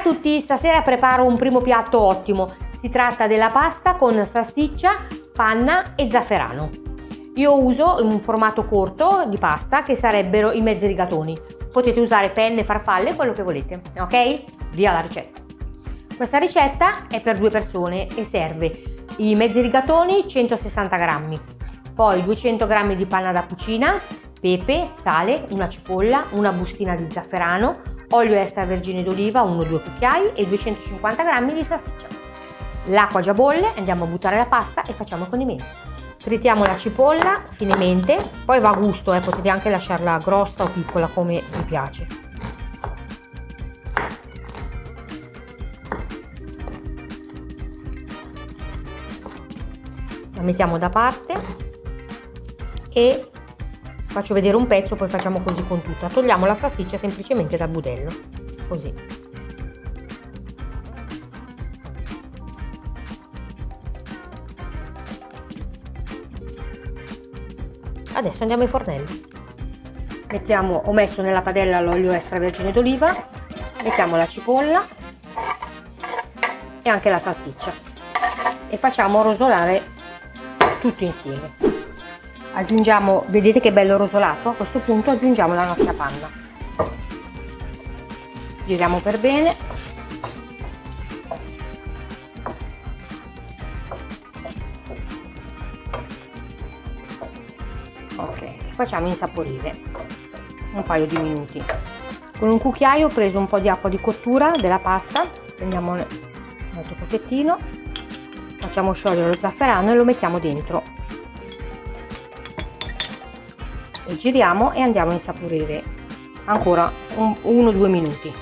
tutti, stasera preparo un primo piatto ottimo. Si tratta della pasta con salsiccia, panna e zafferano. Io uso un formato corto di pasta che sarebbero i mezzi rigatoni. Potete usare penne, farfalle, quello che volete, ok? Via la ricetta. Questa ricetta è per due persone e serve i mezzi rigatoni 160 grammi, poi 200 g di panna da cucina, pepe, sale, una cipolla, una bustina di zafferano, olio extravergine d'oliva, 1-2 cucchiai e 250 g di salsiccia. L'acqua già bolle, andiamo a buttare la pasta e facciamo il condimento. Tritiamo la cipolla finemente, poi va a gusto, eh, potete anche lasciarla grossa o piccola come vi piace. La mettiamo da parte e faccio vedere un pezzo, poi facciamo così con tutta. Togliamo la salsiccia semplicemente dal budello, così. Adesso andiamo ai fornelli. Mettiamo, ho messo nella padella l'olio extravergine d'oliva, mettiamo la cipolla e anche la salsiccia e facciamo rosolare tutto insieme. Aggiungiamo, vedete che bello rosolato? A questo punto aggiungiamo la nostra panna. Giriamo per bene. Ok, facciamo insaporire un paio di minuti. Con un cucchiaio ho preso un po' di acqua di cottura della pasta, prendiamo un altro pochettino, facciamo sciogliere lo zafferano e lo mettiamo dentro e giriamo e andiamo a insaporire. Ancora 1-2 minuti.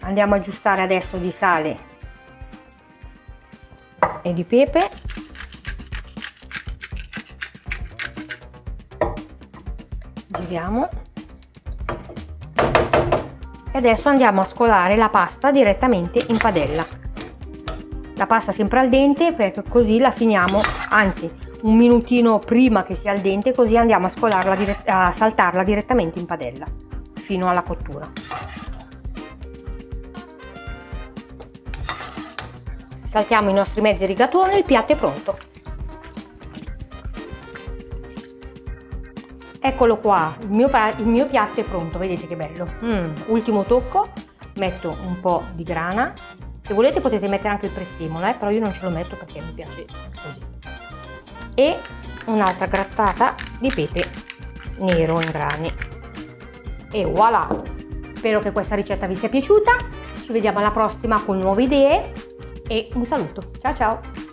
Andiamo a aggiustare adesso di sale e di pepe. Giriamo. E adesso andiamo a scolare la pasta direttamente in padella. La pasta sempre al dente perché così la finiamo anzi un minutino prima che sia al dente così andiamo a scolarla a saltarla direttamente in padella fino alla cottura. Saltiamo i nostri mezzi rigatoni il piatto è pronto. Eccolo qua il mio, il mio piatto è pronto vedete che bello. Mm, ultimo tocco metto un po' di grana. Se volete potete mettere anche il prezzemolo eh, però io non ce lo metto perché mi piace così e un'altra grattata di pepe nero in grani. E voilà! Spero che questa ricetta vi sia piaciuta. Ci vediamo alla prossima con nuove idee e un saluto. Ciao ciao